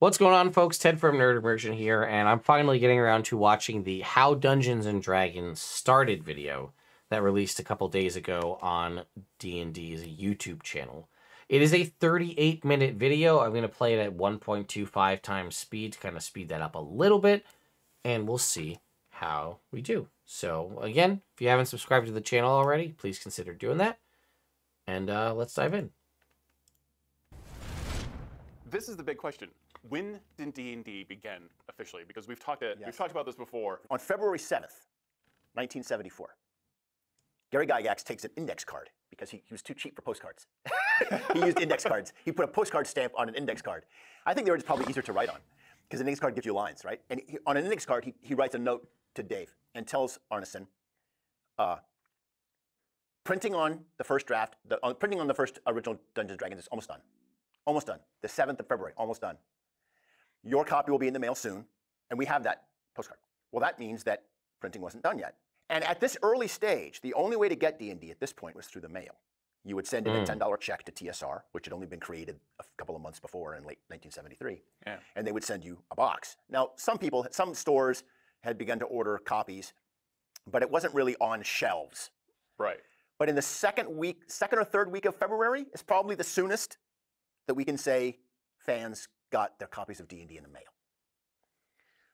What's going on, folks? Ted from Nerd Immersion here, and I'm finally getting around to watching the How Dungeons and Dragons Started video that released a couple days ago on D&D's YouTube channel. It is a 38 minute video. I'm going to play it at 1.25 times speed to kind of speed that up a little bit, and we'll see how we do. So, again, if you haven't subscribed to the channel already, please consider doing that. And uh, let's dive in. This is the big question. When did D&D begin officially? Because we've talked, we've talked about this before. On February 7th, 1974, Gary Gygax takes an index card because he, he was too cheap for postcards. he used index cards. He put a postcard stamp on an index card. I think they were just probably easier to write on because an index card gives you lines, right? And he, on an index card, he, he writes a note to Dave and tells Arneson, uh, printing on the first draft, the, on, printing on the first original Dungeons and Dragons is almost done. Almost done. The 7th of February, almost done. Your copy will be in the mail soon, and we have that postcard. Well, that means that printing wasn't done yet. And at this early stage, the only way to get D&D at this point was through the mail. You would send in a hmm. $10 check to TSR, which had only been created a couple of months before in late 1973, Yeah. and they would send you a box. Now, some people, some stores had begun to order copies, but it wasn't really on shelves. Right. But in the second week, second or third week of February is probably the soonest that we can say fans got their copies of D&D in the mail.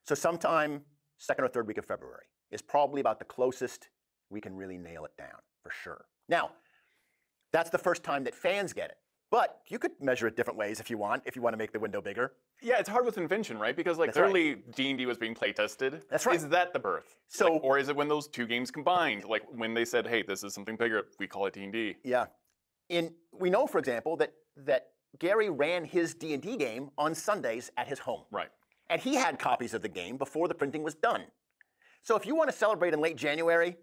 So sometime second or third week of February is probably about the closest we can really nail it down for sure. Now, that's the first time that fans get it. But you could measure it different ways if you want, if you want to make the window bigger. Yeah, it's hard with invention, right? Because like That's right. clearly D&D was being play tested. That's right. Is that the birth? So- Like, or is it when those two games combined? Like when they said, "Hey, this is something bigger. We call it D&D." Yeah. In we know, for example, that that Gary ran his D&D game on Sundays at his home. Right. And he had copies of the game before the printing was done. So if you want to celebrate in late January,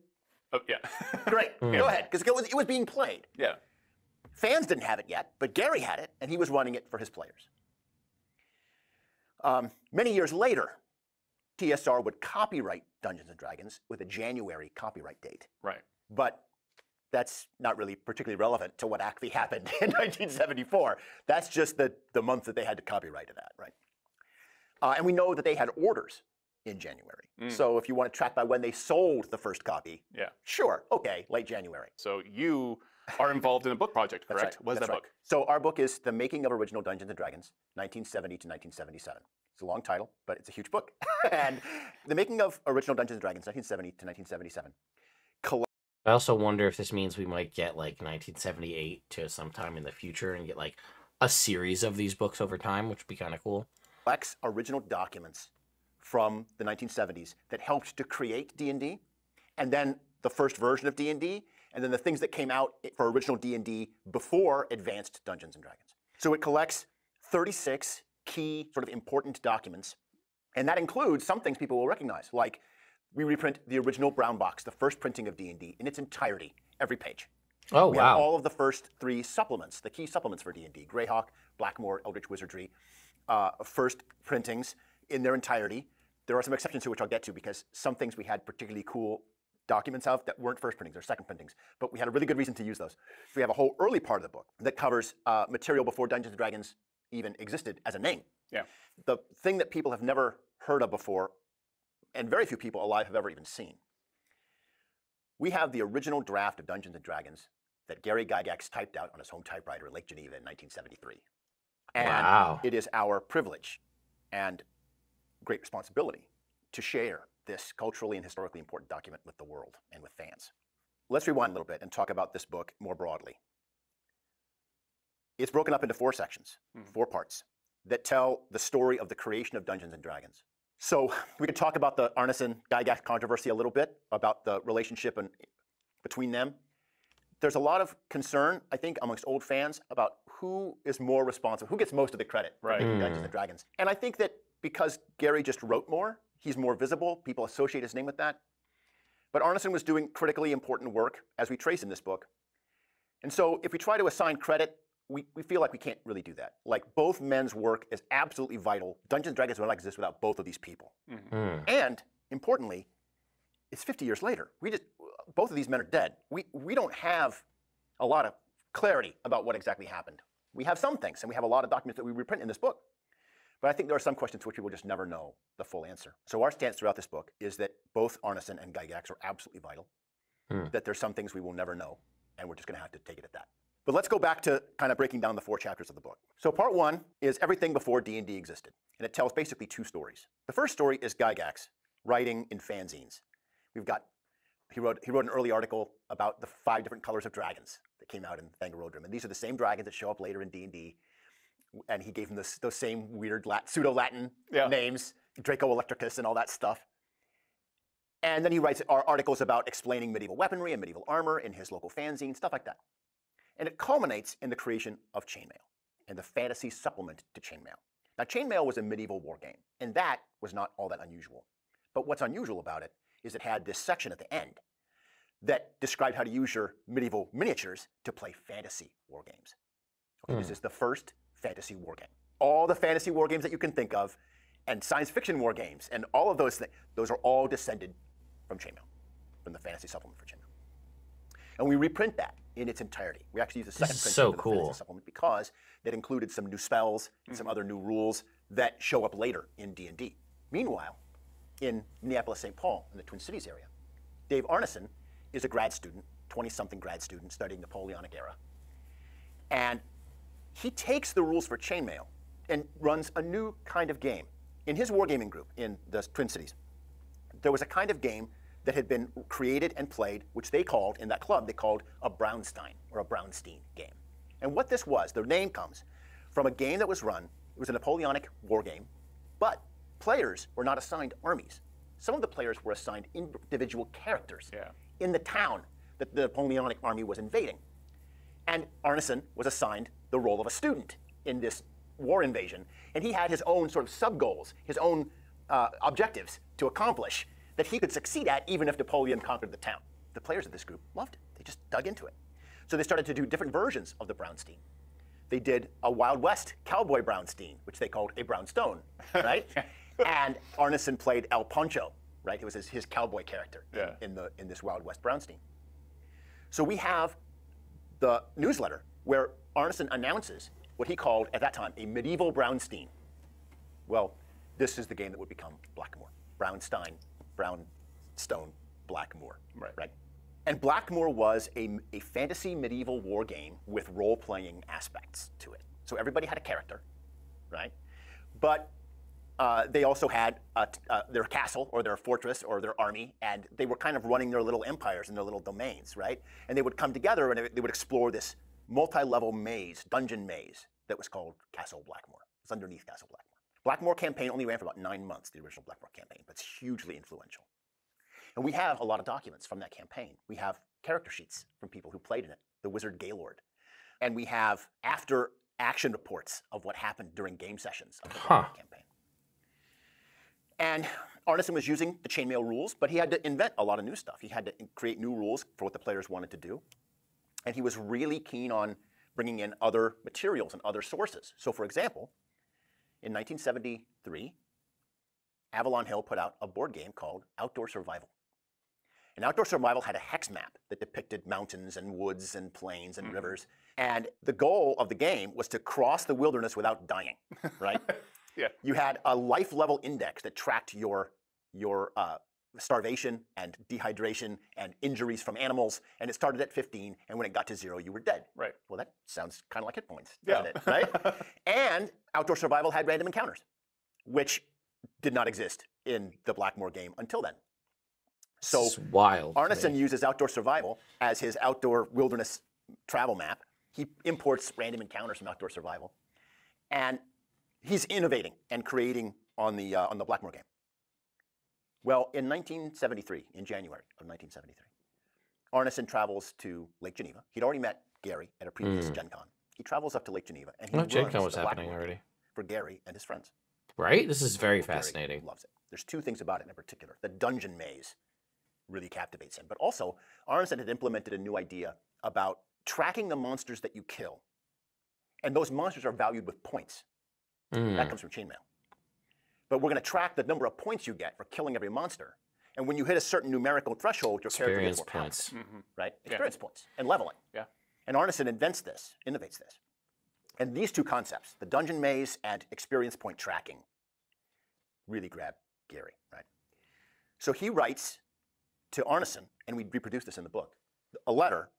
Oh, yeah. great, go ahead, because it was, it was being played. yeah. Fans didn't have it yet, but Gary had it, and he was running it for his players. Um, many years later, TSR would copyright Dungeons and Dragons with a January copyright date. Right. But that's not really particularly relevant to what actually happened in 1974. That's just the, the month that they had to copyright it at, right? Uh, and we know that they had orders in January. So if you want to track by when they sold the first copy, Yeah. sure, okay, late January. So you are involved in a book project, That's correct? right, What is that's that right. book? So our book is The Making of Original Dungeons and Dragons, 1970 to 1977. It's a long title, but it's a huge book. and The Making of Original Dungeons and Dragons, 1970 to 1977. I also wonder if this means we might get like 1978 to sometime in the future and get like a series of these books over time, which would be kind of cool. collects original documents from the 1970s that helped to create D&D, and then the first version of D&D, and then the things that came out for original D&D before Advanced Dungeons and Dragons. So it collects 36 key sort of important documents, and that includes some things people will recognize, like we reprint the original brown box, the first printing of D&D in its entirety, every page. Oh We have wow! all of the first three supplements, the key supplements for D&D, Greyhawk, Blackmoor, Eldritch Wizardry, uh, first printings in their entirety. There are some exceptions to which I'll get to because some things we had particularly cool documents of that weren't first printings or second printings, but we had a really good reason to use those. We have a whole early part of the book that covers uh, material before Dungeons and Dragons even existed as a name. Yeah. The thing that people have never heard of before, and very few people alive have ever even seen. We have the original draft of Dungeons and Dragons that Gary Gygax typed out on his home typewriter in Lake Geneva in 1973. And Wow. it is our privilege and great responsibility to share this culturally and historically important document with the world and with fans. Let's rewind a little bit and talk about this book more broadly. It's broken up into four sections, hmm. four parts, that tell the story of the creation of Dungeons and Dragons. So we could talk about the Arneson Gygax controversy a little bit, about the relationship and, between them. There's a lot of concern, I think, amongst old fans about who is more responsible, who gets most of the credit for Right. Dungeons hmm. and Dragons. And I think that because Gary just wrote more, he's more visible. People associate his name with that. But Arneson was doing critically important work, as we trace in this book. And so if we try to assign credit, we, we feel like we can't really do that. Like both men's work is absolutely vital. Dungeons and Dragons would not exist without both of these people. Hmm. And importantly, it's 50 years later. We just both of these men are dead. We we don't have a lot of clarity about what exactly happened. We have some things, and we have a lot of documents that we reprint in this book. But I think there are some questions to which we will just never know the full answer. So our stance throughout this book is that both Arneson and Gygax are absolutely vital. Hmm. That there's some things we will never know, and we're just going to have to take it at that. But let's go back to kind of breaking down the four chapters of the book. So part one is everything before D&D existed, and it tells basically two stories. The first story is Gygax writing in fanzines. We've got he wrote he wrote an early article about the five different colors of dragons that came out in Thangorodrim, and these are the same dragons that show up later in D&D. And he gave them this, those same weird Lat- pseudo-Latin Yeah. names, Draco Electricus and all that stuff. And then he writes articles about explaining medieval weaponry and medieval armor in his local fanzine, stuff like that. And it culminates in the creation of Chainmail and the fantasy supplement to Chainmail. Now, Chainmail was a medieval war game, and that was not all that unusual. But what's unusual about it is it had this section at the end that described how to use your medieval miniatures to play fantasy war games. Okay, This hmm. is the first fantasy war game. All the fantasy war games that you can think of, and science fiction war games, and all of those things, those are all descended from Chainmail, from the fantasy supplement for Chainmail. And we reprint that in its entirety. We actually use a second is printing so for the cool. fantasy supplement because it included some new spells and some other new rules that show up later in D&D. Meanwhile, in Minneapolis, St. Paul, in the Twin Cities area, Dave Arneson is a grad student, 20-something grad student studying Napoleonic era. And he takes the rules for chainmail and runs a new kind of game. In his wargaming group in the Twin Cities, there was a kind of game that had been created and played, which they called, in that club, they called a Braunstein or a Braunstein game. And what this was, the name comes from a game that was run, it was a Napoleonic war game, but players were not assigned armies. Some of the players were assigned individual characters Yeah. in the town that the Napoleonic army was invading. And Arneson was assigned the role of a student in this war invasion, and he had his own sort of sub goals, his own uh, objectives to accomplish that he could succeed at even if Napoleon conquered the town. The players of this group loved it, they just dug into it. So they started to do different versions of the Braunstein. They did a Wild West cowboy Braunstein, which they called a Brownstone, right? and Arneson played El Poncho, right? It was his, his cowboy character in- Yeah. in, the, in this Wild West Braunstein. So we have the newsletter where Arneson announces what he called at that time a medieval Braunstein. Well, this is the game that would become Blackmoor. Braunstein, Brownstone, Blackmoor. Right. Right. And Blackmoor was a, a fantasy medieval war game with role playing aspects to it. So everybody had a character, right? But uh, they also had t- uh, their castle or their fortress or their army, and they were kind of running their little empires and their little domains, right? And they would come together and they- would explore this multi-level maze, dungeon maze that was called Castle Blackmoor. It's underneath Castle Blackmoor. Blackmoor campaign only ran for about nine months, the original Blackmoor campaign, but it's hugely influential. And we have a lot of documents from that campaign. We have character sheets from people who played in it, the wizard Gaylord. And we have after action reports of what happened during game sessions of the Huh. Campaign. And Arneson was using the chainmail rules, but he had to invent a lot of new stuff. He had to create new rules for what the players wanted to do. And he was really keen on bringing in other materials and other sources. So, for example, in 1973, Avalon Hill put out a board game called Outdoor Survival. And Outdoor Survival had a hex map that depicted mountains and woods and plains and rivers. And the goal of the game was to cross the wilderness without dying, right? Yeah. You had a life level index that tracked your, your uh, starvation and dehydration and injuries from animals. And it started at 15, and when it got to zero, you were dead. Right. Well, that sounds kind of like hit points, Yeah. doesn't it? Right? and Outdoor Survival had random encounters, which did not exist in the Blackmoor game until then. So It's wild. Arneson me. uses Outdoor Survival as his outdoor wilderness travel map. He imports random encounters from Outdoor Survival, and he's innovating and creating on the uh, on the Blackmoor game. Well, in 1973, in January of 1973, Arneson travels to Lake Geneva. He'd already met Gary at a previous Gen Con. He travels up to Lake Geneva and he Oh, Gen Con was happening already. for Gary and his friends. Right? This is very Gary fascinating. loves it. There's two things about it in particular. The dungeon maze really captivates him. But also, Arneson had implemented a new idea about tracking the monsters that you kill. And those monsters are valued with points. Mm. That comes from chainmail. But we're going to track the number of points you get for killing every monster. And when you hit a certain numerical threshold, your character Experience gets more points. points, right? Experience points and leveling. Yeah. And Arneson invents this, innovates this. And these two concepts, the dungeon maze and experience point tracking, really grab Gary, right? So he writes to Arneson, and we reproduce this in the book, a letter,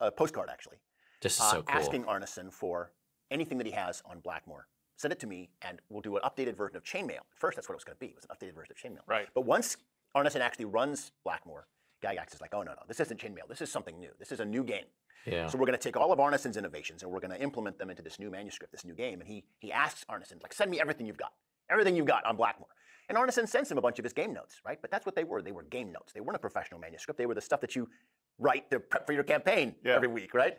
a postcard actually, This is uh, so cool. asking Arneson for anything that he has on Blackmoor. Send it to me, and we'll do an updated version of Chainmail. At first, that's what it was going to be. It was an updated version of Chainmail. Right. But once Arneson actually runs Blackmoor, Gygax is like, oh, no, no, this isn't Chainmail. This is something new. This is a new game. yeah. So we're going to take all of Arneson's innovations and we're going to implement them into this new manuscript, this new game. And he, he asks Arneson, like, send me everything you've got, everything you've got on Blackmoor. And Arneson sends him a bunch of his game notes, right? But that's what they were. They were game notes. They weren't a professional manuscript. They were the stuff that you write to prep for your campaign Yeah. every week, right?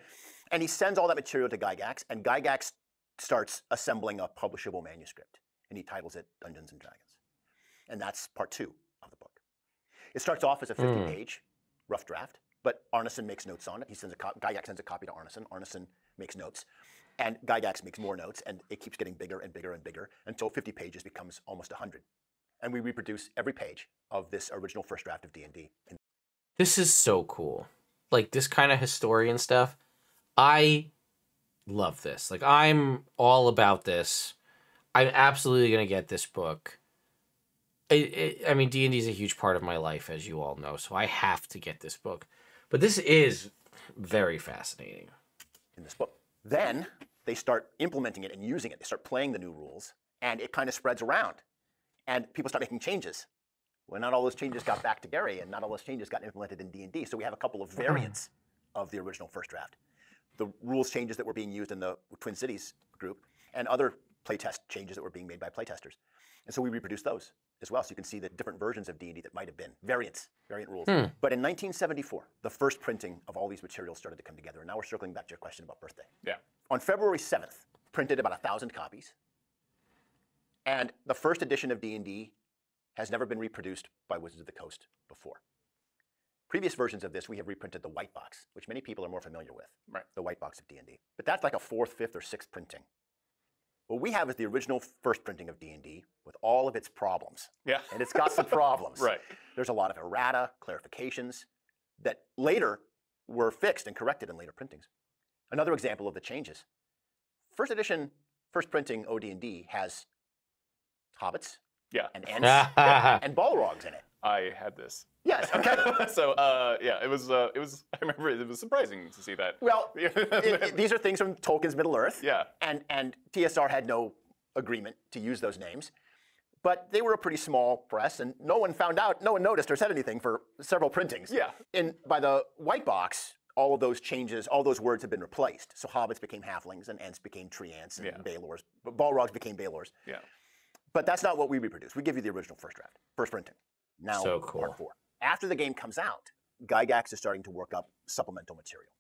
And he sends all that material to Gygax, and Gygax starts assembling a publishable manuscript. And he titles it Dungeons and Dragons. And that's part two of the book. It starts off as a 50 Hmm. page rough draft, but Arneson makes notes on it. He sends a co- Gygax sends a copy to Arneson. Arneson makes notes. And Gygax makes more notes, and it keeps getting bigger and bigger and bigger until 50 pages becomes almost 100. And we reproduce every page of this original first draft of D&D. This is so cool. Like this kind of historian stuff. I love this. Like I'm all about this. I'm absolutely gonna get this book. It, it, I mean, D and D is a huge part of my life, as you all know, so I have to get this book. But this is very fascinating. in this book. Then they start implementing it and using it. They start playing the new rules, and it kind of spreads around. And people start making changes. Well, not all those changes got back to Gary, and not all those changes got implemented in D&D. So we have a couple of variants of the original first draft. The rules changes that were being used in the Twin Cities group, and other playtest changes that were being made by playtesters. And so we reproduce those as well, so you can see the different versions of D&D that might have been variants, variant rules. Hmm. But in 1974, the first printing of all these materials started to come together. And now we're circling back to your question about birthday Yeah. on February 7th, printed about a thousand copies. And the first edition of D&D has never been reproduced by Wizards of the Coast before. Previous versions of this, we have reprinted the white box, which many people are more familiar with, Right. the white box of D&D. But that's like a fourth, fifth, or sixth printing. What we have is the original first printing of D&D with all of its problems. Yeah. And it's got some problems. Right. There's a lot of errata, clarifications that later were fixed and corrected in later printings. Another example of the changes. First edition, first printing OD&D has hobbits Yeah. and ents and balrogs in it. I had this. Yes, okay. so uh, yeah, it was. Uh, it was. I remember it was surprising to see that. Well, it- it- these are things from Tolkien's Middle Earth. Yeah. And, and TSR had no agreement to use those names. But they were a pretty small press, and no one found out, no one noticed or said anything for several printings. Yeah. And by the white box, all of those changes, all those words have been replaced. So hobbits became halflings, and ents became treants, and Yeah. Balors, but Balrogs became Balors. yeah. But that's not what we reproduce. We give you the original first draft, first printing. Now, So cool. part four. After the game comes out, Gygax is starting to work up supplemental material.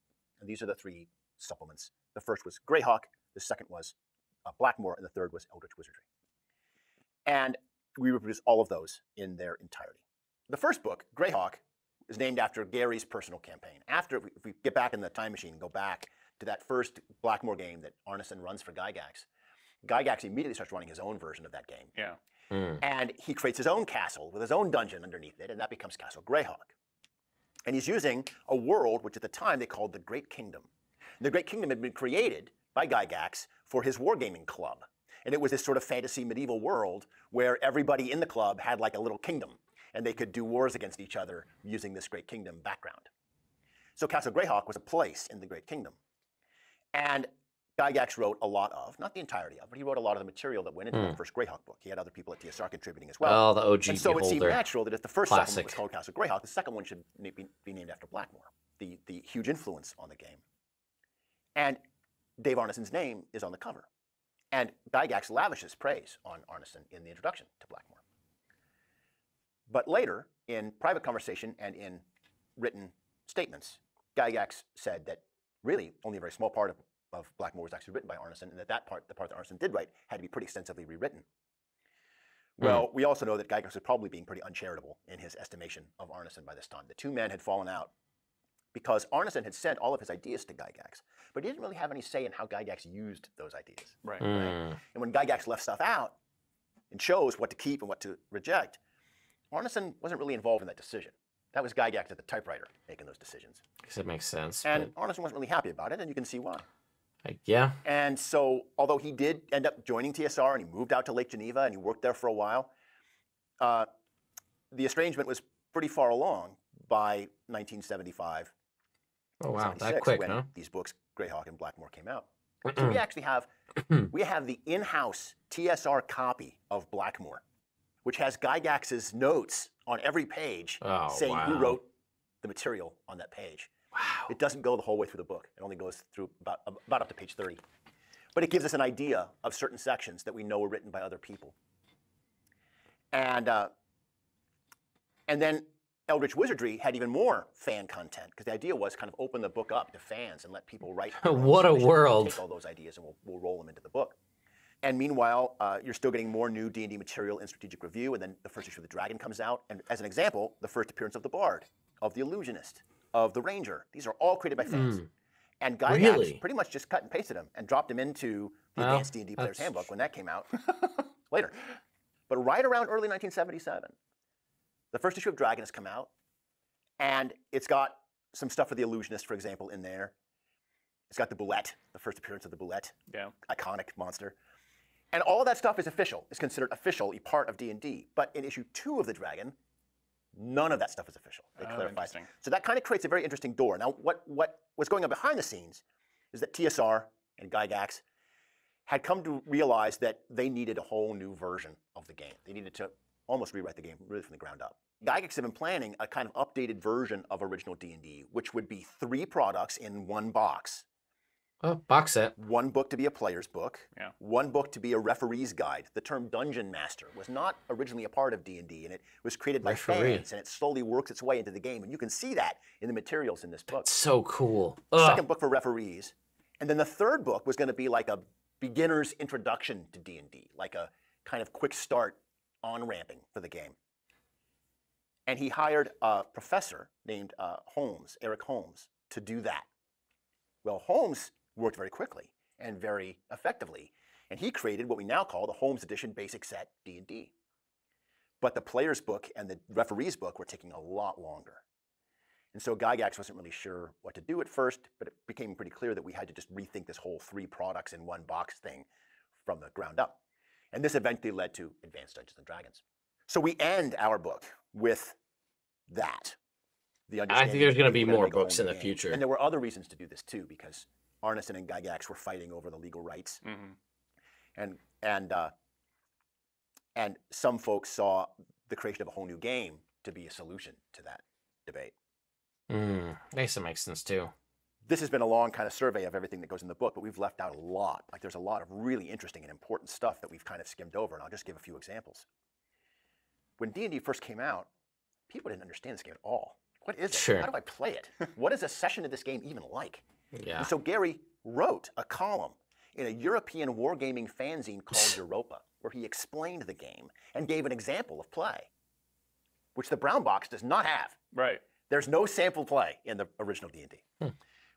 And these are the three supplements. The first was Greyhawk, the second was uh, Blackmoor, and the third was Eldritch Wizardry. And we reproduce all of those in their entirety. The first book, Greyhawk, is named after Gary's personal campaign. After, if we, get back in the time machine and go back to that first Blackmoor game that Arneson runs for Gygax, Gygax immediately starts running his own version of that game. Yeah. Mm. And he creates his own castle with his own dungeon underneath it, and that becomes Castle Greyhawk. And he's using a world which at the time they called the Great Kingdom. The Great Kingdom had been created by Gygax for his wargaming club. And it was this sort of fantasy medieval world where everybody in the club had like a little kingdom, and they could do wars against each other using this Great Kingdom background. So Castle Greyhawk was a place in the Great Kingdom. And Gygax wrote a lot of, not the entirety of, but he wrote a lot of the material that went into the hmm. first Greyhawk book. He had other people at TSR contributing as well. Well, the OG and so it seemed natural that if the first supplement Classic. was called Castle Greyhawk, the second one should be, be named after Blackmoor, the, the huge influence on the game. And Dave Arneson's name is on the cover. And Gygax lavishes praise on Arneson in the introduction to Blackmoor. But later, in private conversation and in written statements, Gygax said that really only a very small part of, of Blackmoor was actually written by Arneson, and that that part, the part that Arneson did write, had to be pretty extensively rewritten. Well, we also know that Gygax was probably being pretty uncharitable in his estimation of Arneson by this time. The two men had fallen out because Arneson had sent all of his ideas to Gygax, but he didn't really have any say in how Gygax used those ideas. Right. Mm. And when Gygax left stuff out and chose what to keep and what to reject, Arneson wasn't really involved in that decision. That was Gygax at the typewriter making those decisions. Because it makes sense. And Arneson wasn't really happy about it, and you can see why. Like, yeah. And so, although he did end up joining TSR and he moved out to Lake Geneva and he worked there for a while, uh, the estrangement was pretty far along by 1975. Oh wow, that quick, when huh? these books, Greyhawk and Blackmoor, came out. So we actually have we have the in-house TSR copy of Blackmoor, which has Gygax's notes on every page Oh, saying who wrote the material on that page. Wow. It doesn't go the whole way through the book. It only goes through about, about up to page 30. But it gives us an idea of certain sections that we know were written by other people. And, uh, and then Eldritch Wizardry had even more fan content because the idea was kind of open the book up to fans and let people write. What a world. Take all those ideas and we'll, we'll roll them into the book. And meanwhile, uh, you're still getting more new D&D material in Strategic Review, and then the first issue of the Dragon comes out. And as an example, the first appearance of the Bard, of the Illusionist, of the Ranger. These are all created by fans. And Gygax Hmm. Really? pretty much just cut and pasted them and dropped them into the Well, Advanced D&D Player's Handbook when that came out later. But right around early 1977, the first issue of Dragon has come out, and it's got some stuff for the Illusionist, for example, in there. It's got the Bulette, the first appearance of the Bulette Yeah. iconic monster. And all that stuff is official, is considered officially part of D&D. But in issue two of the Dragon, none of that stuff is official. They Oh, clarify. interesting. So that kind of creates a very interesting door. Now, what, what was going on behind the scenes is that TSR and Gygax had come to realize that they needed a whole new version of the game. They needed to almost rewrite the game really from the ground up. Gygax had been planning a kind of updated version of original D&D, which would be three products in one box Oh, box set. one book to be a player's book, Yeah. one book to be a referee's guide. The term dungeon master was not originally a part of D&D and it was created by Referee. fans and it slowly works its way into the game and you can see that in the materials in this book. So cool. Ugh. Second book for referees. And then the third book was going to be like a beginner's introduction to D&D, like a kind of quick start on-ramping for the game. And he hired a professor named uh, Holmes, Eric Holmes, to do that. Well, Holmes worked very quickly and very effectively, and he created what we now call the Holmes Edition Basic Set D&D. But the player's book and the referee's book were taking a lot longer. And so Gygax wasn't really sure what to do at first, but it became pretty clear that we had to just rethink this whole three products in one box thing from the ground up. And this eventually led to Advanced Dungeons and Dragons. So we end our book with that. The I think there's gonna be more make a whole books in the game. future. And there were other reasons to do this too, because Arneson and Gygax were fighting over the legal rights hmm and and uh, and some folks saw the creation of a whole new game to be a solution to that debate. Mm, makes that makes sense too. This has been a long kind of survey of everything that goes in the book, but we've left out a lot. Like there's a lot of really interesting and important stuff that we've kind of skimmed over, and I'll just give a few examples. When D&D first came out, people didn't understand this game at all. What is it? Sure. How do I play it? what is a session of this game even like? Yeah. And so Gary wrote a column in a European wargaming fanzine called Europa, where he explained the game and gave an example of play, which the brown box does not have. Right. There's no sample play in the original D&D. Hmm.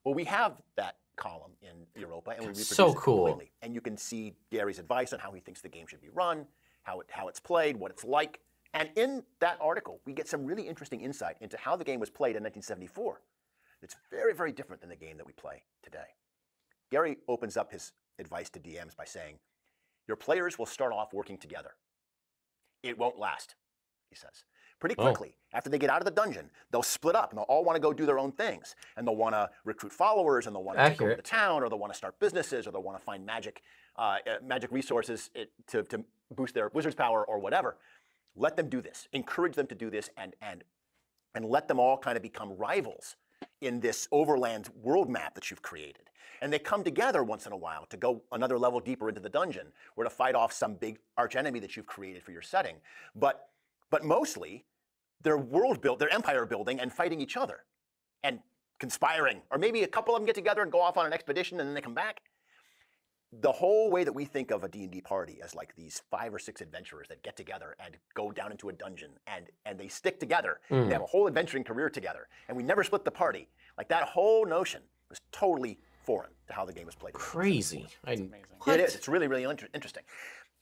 Well, we have that column in Europa, and we reproduce So it cool. completely. And you can see Gary's advice on how he thinks the game should be run, how it, how it's played, what it's like. And in that article, we get some really interesting insight into how the game was played in 1974. It's very, very different than the game that we play today. Gary opens up his advice to DMs by saying, Your players will start off working together. It won't last, he says. Pretty Oh. quickly, after they get out of the dungeon, they'll split up and they'll all want to go do their own things. And they'll want to recruit followers and they'll want to take over the town or they'll want to start businesses or they'll want to find magic, uh, uh, magic resources uh, to, to boost their wizard's power or whatever. Let them do this. Encourage them to do this and, and, and let them all kind of become rivals in this overland world map that you've created. And they come together once in a while to go another level deeper into the dungeon or to fight off some big archenemy that you've created for your setting. But, but mostly, they're world build, they're empire building and fighting each other and conspiring. Or maybe a couple of them get together and go off on an expedition and then they come back. The whole way that we think of a D&D party as like these five or six adventurers that get together and go down into a dungeon and, and they stick together. They have hmm. a whole adventuring career together and we never split the party. Like that whole notion was totally foreign to how the game was played. Crazy. I, Amazing. It is. It's really, really inter- interesting.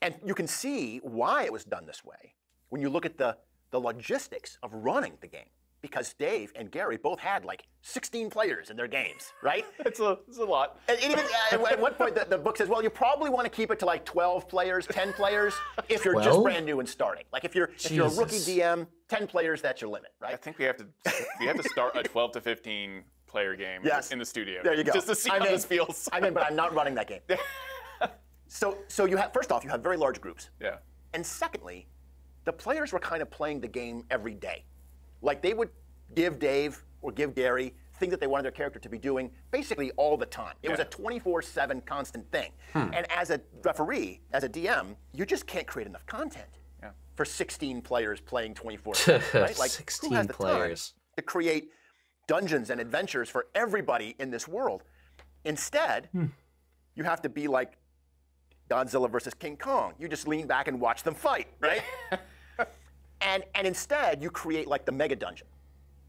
And you can see why it was done this way when you look at the, the logistics of running the game. Because Dave and Gary both had like 16 players in their games, right? It's a, it's a lot. And even uh, at one point, the, the book says, well, you probably want to keep it to like 12 players, 10 players, if you're just 12? brand brand new and starting. Like if you're if you're a rookie DM, 10 players, that's your limit, right? I think we have to we have to start a 12 to 15 player game Yes. in the studio. There you go. Just to see I'm how in. this feels. I'm in, but I'm not running that game. so, so you have first off, you have very large groups, yeah. and secondly, the players were kind of playing the game every day. Like they would give Dave or give Gary things that they wanted their character to be doing basically all the time. It was a 24/7 constant thing. Hmm. And as a referee, as a DM, you just can't create enough content Yeah. for 16 players playing 24/7, right? Like who 16 has the time players. to create dungeons and adventures for everybody in this world? Instead, hmm. you have to be like Godzilla versus King Kong. You just lean back and watch them fight, right? and and instead you create like the mega dungeon,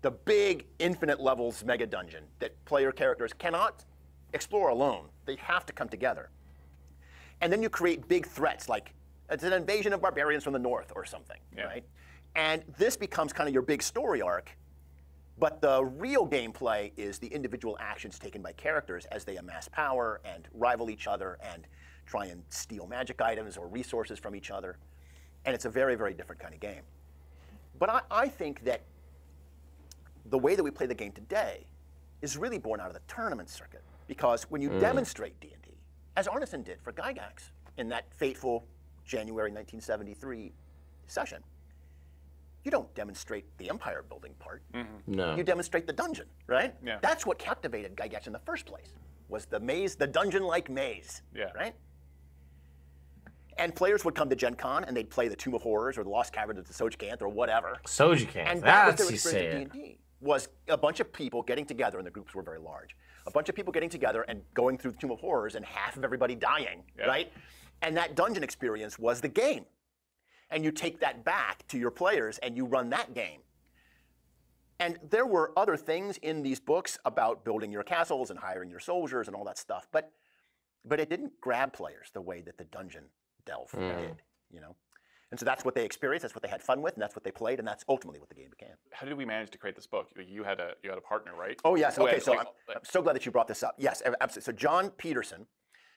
the big infinite levels mega dungeon that player characters cannot explore alone. They have to come together. And then you create big threats like it's an invasion of barbarians from the north or something, Yeah. right? And this becomes kind of your big story arc. But the real gameplay is the individual actions taken by characters as they amass power and rival each other and try and steal magic items or resources from each other. And it's a very, very different kind of game. But I, I think that the way that we play the game today is really born out of the tournament circuit. Because when you hmm. demonstrate D&D, as Arneson did for Gygax in that fateful January 1973 session, you don't demonstrate the empire building part. Mm-hmm. No. You demonstrate the dungeon, right? Yeah. That's what captivated Gygax in the first place. Was the maze, the dungeon-like maze, Yeah. right? And players would come to Gen Con and they'd play the Tomb of Horrors or the Lost Caverns of the Tsojcanth or whatever. Soji. And that was That's their you say experience of D&D. Was a bunch of people getting together, and the groups were very large. A bunch of people getting together and going through the Tomb of Horrors, and half of everybody dying, Yeah. right? And that dungeon experience was the game. And you take that back to your players, and you run that game. And there were other things in these books about building your castles and hiring your soldiers and all that stuff, but but it didn't grab players the way that the dungeon delve did, you know. And so that's what they experienced, that's what they had fun with, and that's what they played, and that's ultimately what the game became. How did we manage to create this book? You had a you had a partner, right? Oh yes. Okay. So I'm, I'm so glad that you brought this up. Yes, absolutely. So Jon Peterson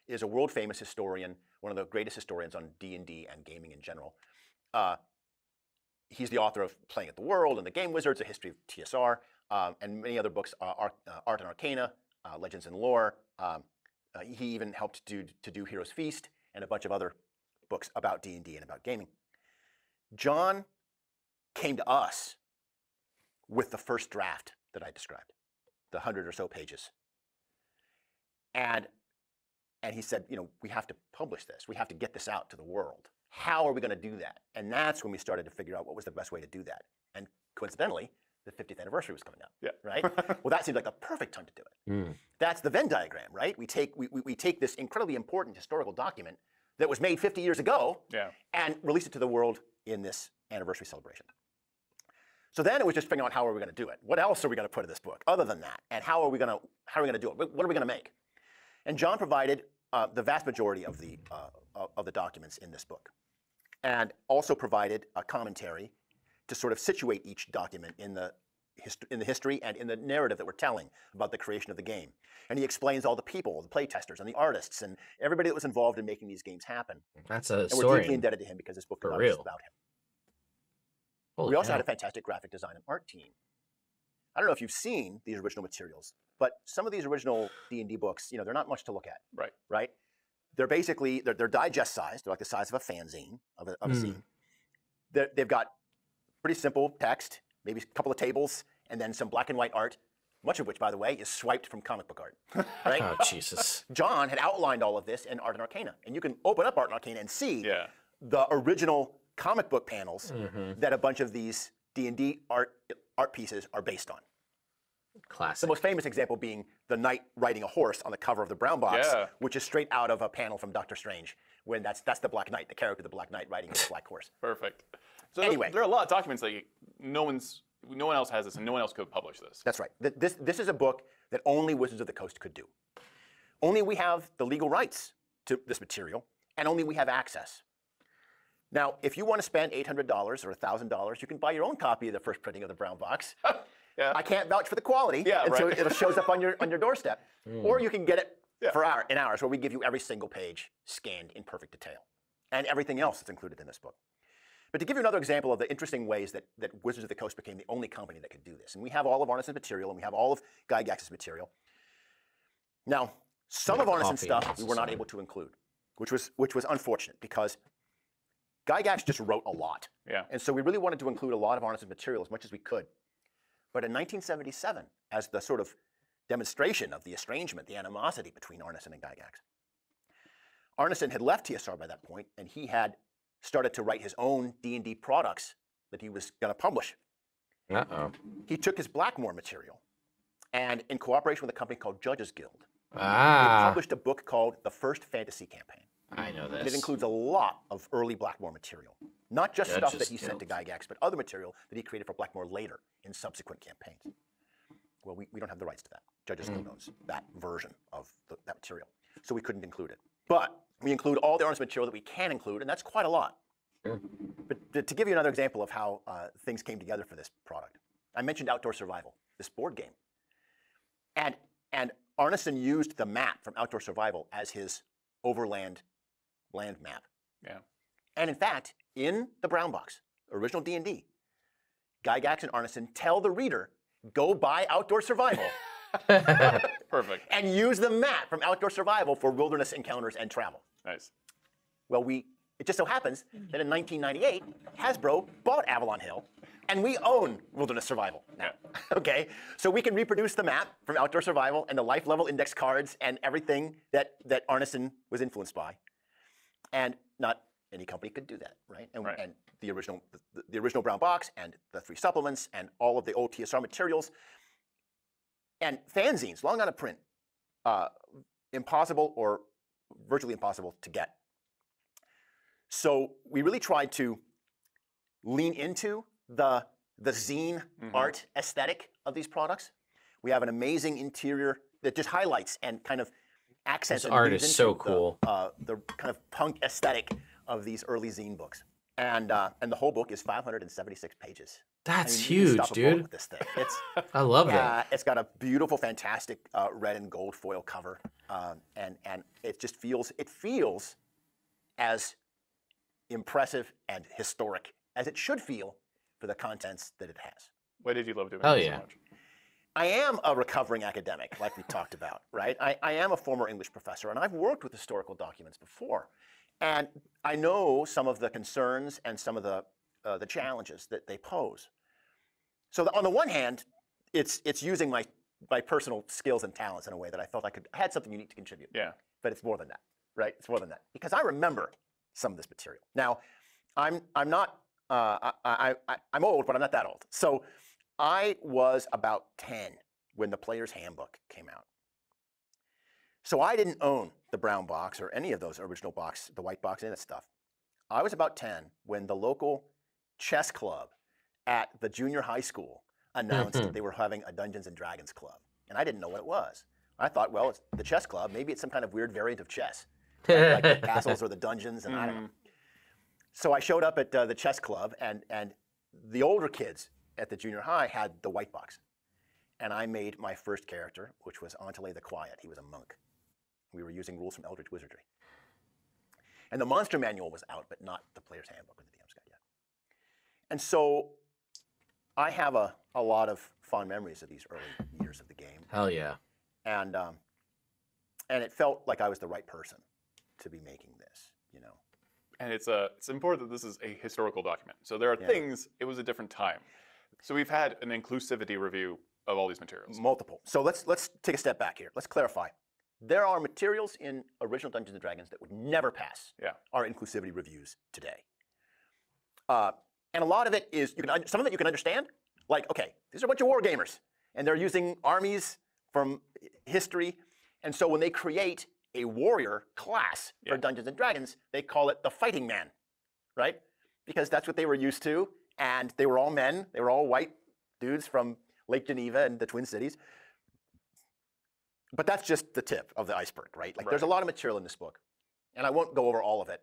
is a world famous historian, one of the greatest historians on D and D and gaming in general. Uh, he's the author of Playing at the World and the Game Wizards, a history of TSR, um, and many other books, uh, Art, uh, Art and Arcana, uh, Legends and Lore. Um, uh, he even helped do to do Heroes Feast and a bunch of other books about D and D and about gaming. Jon came to us with the first draft that I described, the hundred or so pages. And and he said, you know, we have to publish this. We have to get this out to the world. How are we going to do that? And that's when we started to figure out what was the best way to do that. And coincidentally, the 50th anniversary was coming up. Yeah. Right? well, that seemed like the perfect time to do it. Mm. That's the Venn diagram, right? We take we, we, we take this incredibly important historical document that was made 50 years ago Yeah. and release it to the world in this anniversary celebration. So then it was just figuring out how are we going to do it? What else are we going to put in this book other than that? And how are we going to how are we going to do it? What are we going to make? And Jon provided uh, the vast majority of the uh, of- the documents in this book, and also provided a commentary to sort of situate each document in the in the history and in the narrative that we're telling about the creation of the game. And he explains all the people, the playtesters, and the artists, and everybody that was involved in making these games happen. That's a And we're deeply indebted to him because this book For is not about him. Holy we also cow. had a fantastic graphic design and art team. I don't know if you've seen these original materials, but some of these original D&D books, you know, they're not much to look at, Right. right? They're basically, they're, they're digest sized. They're like the size of a fanzine of a, of a Mm. scene. They're, they've got pretty simple text, maybe a couple of tables, and then some black and white art, much of which, by the way, is swiped from comic book art, right? Oh Jesus. Jon had outlined all of this in Art and Arcana, and you can open up Art and Arcana and see Yeah. the original comic book panels Mhm. that a bunch of these D&D art art pieces are based on. Classic. The most famous example being the knight riding a horse on the cover of the brown box, Yeah. which is straight out of a panel from Doctor Strange, when that's that's the Black Knight, the character, the Black Knight riding the black horse. Perfect. So Anyway. there are a lot of documents that you, no one's no one else has this and no one else could publish this. That's right. This this is a book that only Wizards of the Coast could do. Only we have the legal rights to this material, and only we have access. Now, if you want to spend $800 or $1,000, you can buy your own copy of the first printing of the brown box. Yeah. I can't vouch for the quality, Yeah, and so right. it shows up on your on your doorstep. Hmm. Or you can get it Yeah. for hour in hours, where we give you every single page scanned in perfect detail, and everything else that's included in this book. But to give you another example of the interesting ways that, that Wizards of the Coast became the only company that could do this, and we have all of Arneson's material, and we have all of Gygax's material. Now, some of Arneson's stuff we were not able to include, which was which was unfortunate because Gygax just wrote a lot. Yeah. And so we really wanted to include a lot of Arneson's material as much as we could. But in 1977, as the sort of demonstration of the estrangement, the animosity between Arneson and Gygax, Arneson had left TSR by that point, and he had started to write his own D&D products that he was going to publish. Uh oh. He took his Blackmoor material, and in cooperation with a company called Judges Guild, he Ah, published a book called The First Fantasy Campaign. I know And this. it includes a lot of early Blackmoor material. Not just stuff that Judges he sent to Guild. Gygax, but other material that he created for Blackmoor later in subsequent campaigns. Well, we, we don't have the rights to that. Judges Mm. Guild owns that version of the, that material. So we couldn't include it. But we include all the Arneson material that we can include, and that's quite a lot. Sure. But to, to give you another example of how uh, things came together for this product, I mentioned Outdoor Survival, this board game. And, and Arneson used the map from Outdoor Survival as his overland land map. Yeah. And in fact, in the brown box, original D&D, Gygax and Arneson tell the reader, go buy Outdoor Survival Perfect. and use the map from Outdoor Survival for wilderness encounters and travel. Nice. Well, we it just so happens that in 1998, Hasbro bought Avalon Hill, and we own Wilderness Survival now. okay, so we can reproduce the map from Outdoor Survival and the life level index cards and everything that that Arneson was influenced by, and not any company could do that, right? And, Right. and the original the, the original brown box and the three supplements and all of the old TSR materials and fanzines, long out of print, uh, impossible or virtually impossible to get. So we really tried to lean into the, the zine art aesthetic of these products. We have an amazing interior that just highlights and kind of accents. This art is so into the, cool. uh, the kind of punk aesthetic of these early zine books. And, uh, and the whole book is 576 pages. I That's mean, huge, stop a bullet dude. This thing. It's, I love that. uh, it's got a beautiful, fantastic uh, red and gold foil cover, um, and and it just feels it feels as impressive and historic as it should feel for the contents that it has. Why did you love doing Hell this yeah. so much? I am a recovering academic, like we talked about, right? I, I am a former English professor, and I've worked with historical documents before, and I know some of the concerns and some of the uh, the challenges that they pose. So the- on the one hand, it's it's using my my personal skills and talents in a way that I felt I could I had something unique to contribute. Yeah. But it's more than that, right? It's more than that because I remember some of this material. Now, I'm I'm not uh, I, I, I'm old, but I'm not that old. So I was about 10 when the Player's Handbook came out. So I didn't own the brown box or any of those original box, the white box, any of that stuff. I was about 10 when the local chess club at the junior high school announced that they were having a Dungeons and Dragons club. And I didn't know what it was. I thought, well, it's the chess club. Maybe it's some kind of weird variant of chess, like the castles or the dungeons, and I don't know. So I showed up at uh, the chess club, and, and the older kids at the junior high had the white box. And I made my first character, which was Antele the Quiet. He was a monk. We were using rules from Eldritch Wizardry. And the monster manual was out, but not the player's handbook or the DM's guide yet. And so I have a, a lot of fond memories of these early years of the game. Hell yeah. And, um, and it felt like I was the right person to be making this, you know. And it's a it's important that this is a historical document. So there are Yeah. things. It was a different time. So we've had an inclusivity review of all these materials. Multiple. So let's let's take a step back here. Let's clarify. There are materials in original Dungeons and Dragons that would never pass Yeah. our inclusivity reviews today. Uh, and a lot of it is you can some of it you can understand. Like, okay, these are a bunch of war gamers, and they're using armies from history, and so when they create a warrior class for Yeah. Dungeons and Dragons, they call it the fighting man, right? Because that's what they were used to, and they were all men. They were all white dudes from Lake Geneva and the Twin Cities. But that's just the tip of the iceberg, right? Like there's a lot of material in this book, and I won't go over all of it.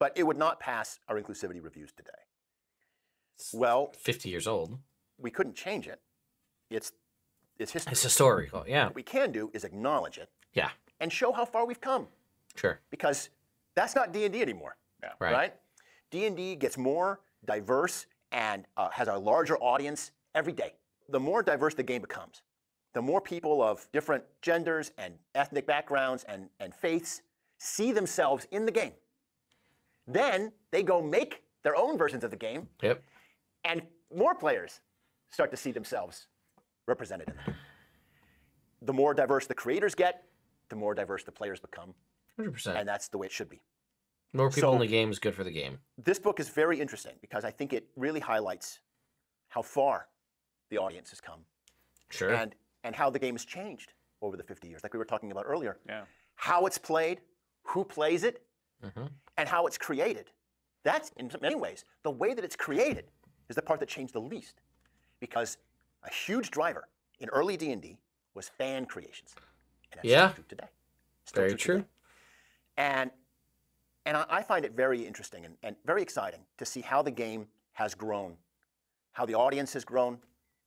but it would not pass our inclusivity reviews today. Well, 50 years old. we couldn't change it. It's it's history. It's historical. Yeah. what we can do is acknowledge it Yeah. and show how far we've come Sure. because that's not D&D anymore. Yeah. Right. right? D&D gets more diverse and uh, has a larger audience every day. The more diverse the game becomes, the more people of different genders and ethnic backgrounds and, and faiths see themselves in the game. Then they go make their own versions of the game, Yep. And more players start to see themselves represented in the game. The more diverse the creators get, the more diverse the players become, 100%. and that's the way it should be. More people so- in the game is good for the game. this book is very interesting because I think it really highlights how far the audience has come Sure. and, and how the game has changed over the 50 years, like we were talking about earlier. Yeah. How it's played, who plays it, Mhm. and how it's created. That's, in many ways, the way that it's created is the part that changed the least. Because a huge driver in early D&D was fan creations. And that's Yeah. still true today. Still Very true. today. And and I, I find it very interesting and, and very exciting to see how the game has grown, how the audience has grown,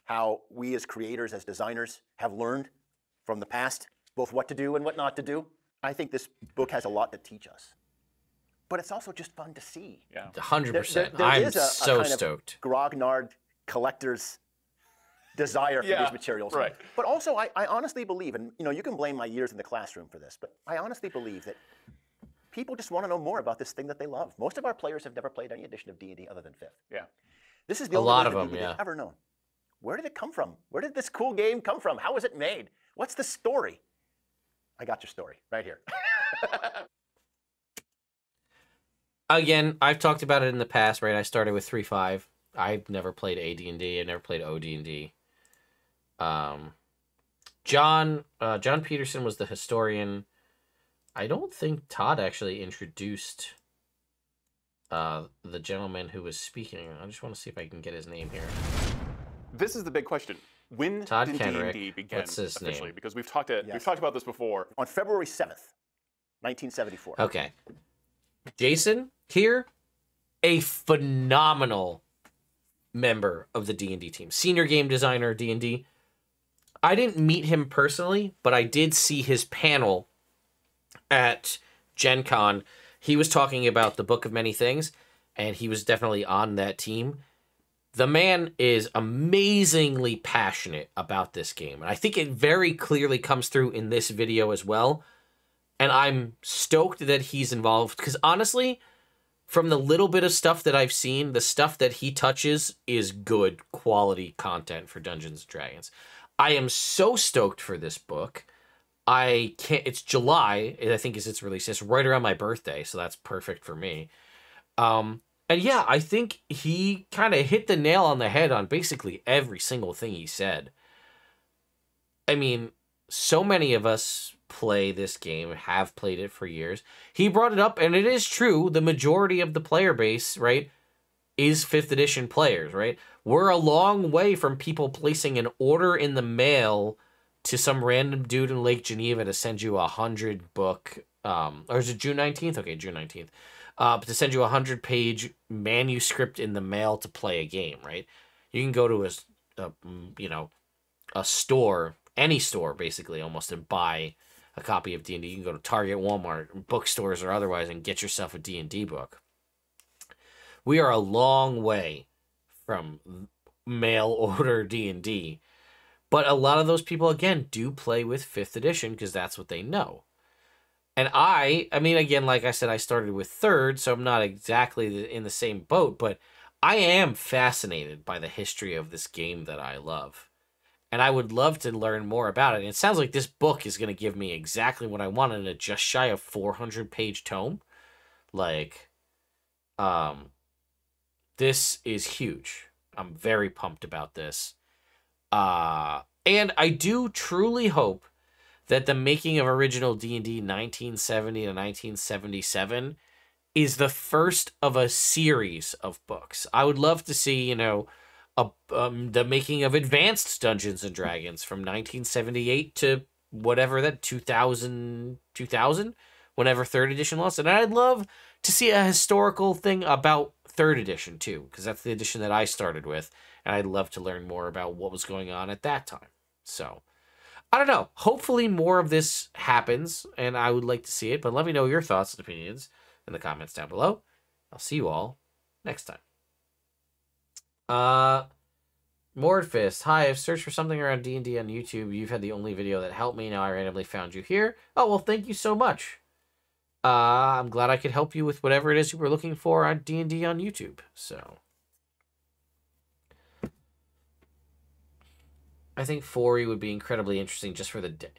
how we as creators, as designers, have learned from the past, both what to do and what not to do. I think this book has a lot to teach us. But it's also just fun to see. Yeah. 100%. There- there I'm is a- a so kind of stoked. Grognard collector's desire for Yeah, these materials. right. But also, I, I honestly believe, and you know, you can blame my years in the classroom for this, but I honestly believe that people just want to know more about this thing that they love. Most of our players have never played any edition of D&D other than Fifth. Yeah. This is the A only lot of them, D&D they've yeah. ever known. Where did it come from? Where did this cool game come from? How was it made? What's the story? I got your story right here. Again, I've talked about it in the past, right? I started with 3.5. I've never played AD&D. I never played OD&D. Um, Jon uh, Jon Peterson was the historian. I don't think Todd actually introduced uh, the gentleman who was speaking. I just want to see if I can get his name here. This is the big question. When Todd did Kenreck. D&D begin What's his officially? name? Because we've talked to, Yes. we've talked about this before. On February 7th, 1974. Okay. Jason here, a phenomenal member of the D&D team. Senior game designer D&D. I didn't meet him personally, but I did see his panel at Gen Con. He was talking about the Book of Many Things, and he was definitely on that team. The man is amazingly passionate about this game, and I think it very clearly comes through in this video as well and I'm stoked that he's involved because honestly, from the little bit of stuff that I've seen, the stuff that he touches is good quality content for Dungeons and Dragons. I am so stoked for this book. I can't. It's July, I think, is its release. It's right around my birthday, so that's perfect for me. Um, and yeah, I think he kind of hit the nail on the head on basically every single thing he said. I mean, so many of us play this game, have played it for years. He brought it up, and it is true. The majority of the player base, right, is fifth edition players, right? We're a long way from people placing an order in the mail to some random dude in Lake Geneva to send you a hundred book, um, or is it June nineteenth? Okay, June nineteenth. Uh, to send you a hundred page manuscript in the mail to play a game, right? You can go to a, mm, you know, a store, any store basically, almost, and buy a copy of D and D. You can go to Target, Walmart, bookstores, or otherwise, and get yourself a D and D book. We are a long way from mail order D and D, but a lot of those people again do play with fifth edition because that's what they know. And I, I mean, again, like I said, I started with third, so I'm not exactly in the same boat, but I am fascinated by the history of this game that I love and I would love to learn more about it. And it sounds like this book is going to give me exactly what I want in a just shy of 400 page tome. Like, um, this is huge. I'm very pumped about this. Uh, and I do truly hope that the making of original D&D 1970 to 1977 is the first of a series of books. I would love to see, you know, um, the making of advanced Dungeons and Dragons from 1978 to whatever that 2000 2000 whenever third edition launched and I'd love to see a historical thing about third edition too, because that's the edition that I started with, and I'd love to learn more about what was going on at that time. So, I don't know. Hopefully, more of this happens, and I would like to see it. But let me know your thoughts and opinions in the comments down below. I'll see you all next time. Uh, Mordfist, hi. I've searched for something around D and D on YouTube. You've had the only video that helped me. Now I randomly found you here. Oh well, thank you so much. Uh, I'm glad I could help you with whatever it is you were looking for on D and D on YouTube. So. I think Fori would be incredibly interesting just for the day.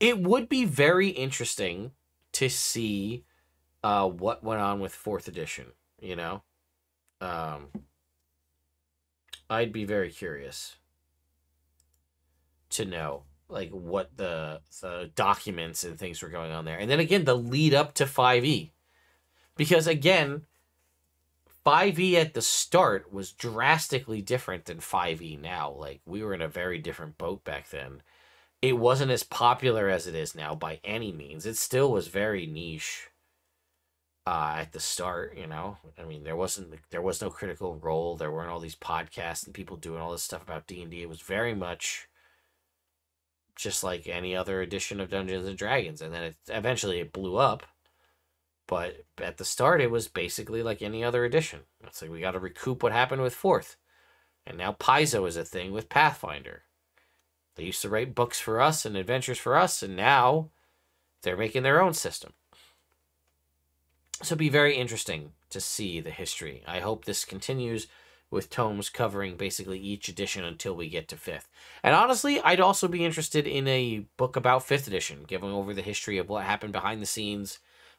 It would be very interesting to see uh, what went on with fourth edition. You know, um, I'd be very curious to know like what the the documents and things were going on there, and then again the lead up to five E, because again 5e at the start was drastically different than 5e now. Like we were in a very different boat back then. It wasn't as popular as it is now by any means. It still was very niche uh, at the start, you know. I mean, there wasn't there was no critical role. There weren't all these podcasts and people doing all this stuff about D&D. It was very much just like any other edition of Dungeons and Dragons and then it eventually it blew up but at the start, it was basically like any other edition. It's like we got to recoup what happened with Fourth. And now Paizo is a thing with Pathfinder. They used to write books for us and adventures for us, and now they're making their own system. So it'd be very interesting to see the history. I hope this continues with tomes covering basically each edition until we get to fifth. And honestly, I'd also be interested in a book about fifth edition, giving over the history of what happened behind the scenes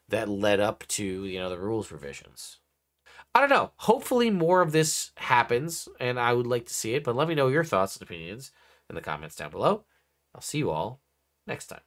that led up to you know the rules revisions. I don't know. Hopefully, more of this happens, and I would like to see it. But let me know your thoughts and opinions in the comments down below. I'll see you all next time.